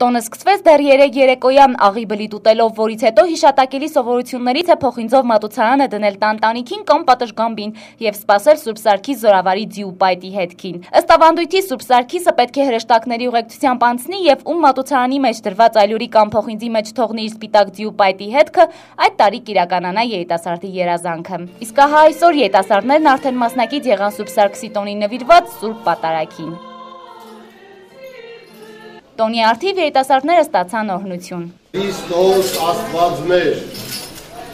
Տոնը սկսվեց դեռ 3 երեկոյան աղի բլիտ ուտելով, որից հետո հիշատակելի սովորություններից է փոխինձով մատուցարանը դնել տանտանիքին կամ պատշգամբին եւ սпасել Սուրբ Սարգիս զորավարի դիուպայտի հետքին։ Ըստ ավանդույթի Սուրբ Սարգիսը պետք է հրեշտակների ուղեկցությամբ անցնի եւ ում մատուցարանի մեջ դրված այլուրի կամ փոխինձի մեջ թողնի իր սպիտակ դիուպայտի հետքը, այդ տարի կիրականանա երիտասարդի երազանքը։ Իսկ ահա այսօր երիտասարդներն արդեն մասնակից եղան Սուրբ Սարգսի տոնին նվիրված Սուրբ պատարագին։ Տոնի արդիվ երիտասարդները ստացան օրհնություն։ Քրիստոս Աստված մեր,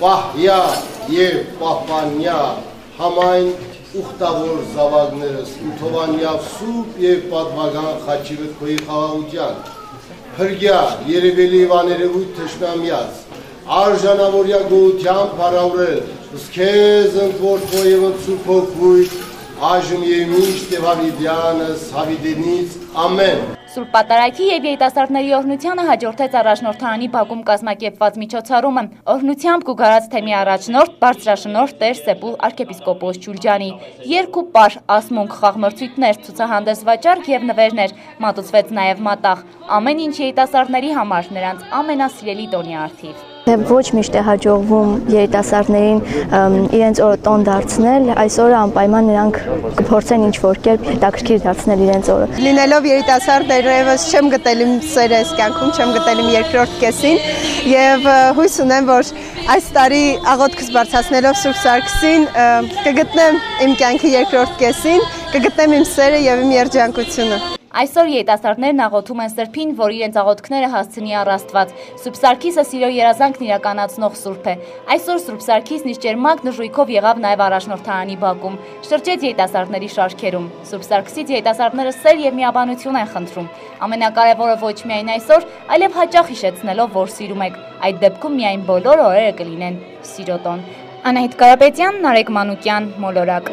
պահյա եւ պահպանյա համայն ուխտավոր զավակներս ութովանյավ սուպ եւ պատվական խաչիվը քոյի խաղաղության հրգյա երևելի վաներևույթ թշնամյաց արժանավորյա գոհությամբ հարաուրել սկեզ ընտվորթո եւ ընծուփ հոգույթ այժմ եւ միշտ եւ հավիդյանս հավիդենից ամեն Սուրբ Պատարագի եւ երիտասարդների օրհնությանը հաջորդեց առաջնորդարանի բակում կազմակերպված միջոցառումը։ Օրհնությամբ կուգարած թեմի առաջնորդ բարձրաշնորհ Տեր Սեպուլ arczepiskopos Ջուրջանի երկու պար ասմունք խաղմրցույթներ, ցուցահանդես վաճառք եւ նվերներ մատուցվեց նաեւ մատաղ։ Ամեն ինչ երիտասարդների համար նրանց ամենասիրելի տոնի արդիվ ոչ միշտ է հաջողվում երիտասարդներին իրենց օրը տոն դարձնել, այս օրը անպայման նրանք կփորձեն ինչ որ կերպ հետաքրքիր դարձնել իրենց օրը։ Լինելով երիտասարդ դերևս չեմ գտել իմ սերը այս կյանքում, չեմ գտել իմ երկրորդ կեսին եւ հույս ունեմ, որ այս տարի աղոթքս բարձրացնելով Սուրբ Սարգսին կգտնեմ իմ կյանքի երկրորդ կեսին, կգտնեմ իմ սերը եւ իմ երջանկությունը։ Այսօր երիտասարդներն աղոթում են Սրբին, որ իրենց աղոթքները հասցնի առ Աստված։ Սուրբ Սարգիսը սիրո երազանքն իրականացնող Սուրբ է։ Այսօր Սուրբ Սարգիսն իր ջերմակ նժույգով եղավ նաև առաջնորդարանի բակում։ Շրջեց երիտասարդների շարքերում։ Սուրբ Սարգսից երիտասարդները սեր եւ միաբանություն են խնդրում։ Ամենակարևորը ոչ միայն այսօր, այլև հաճախ հիշեցնելով, որ սիրում եք։ Այդ դեպքում միայն բոլոր օրերը կլինեն սիրոտոն։ Անահիտ Կարապետյան, Նարեկ Մանուկյան, Մոլորակ։